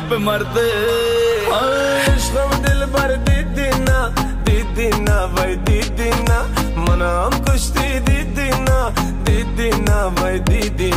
पे मरते। दिल भर दीदी ना दीदी ना भाई, दीदी ना। मना हम कुश्ती, दीदी ना दीदी ना भाई दी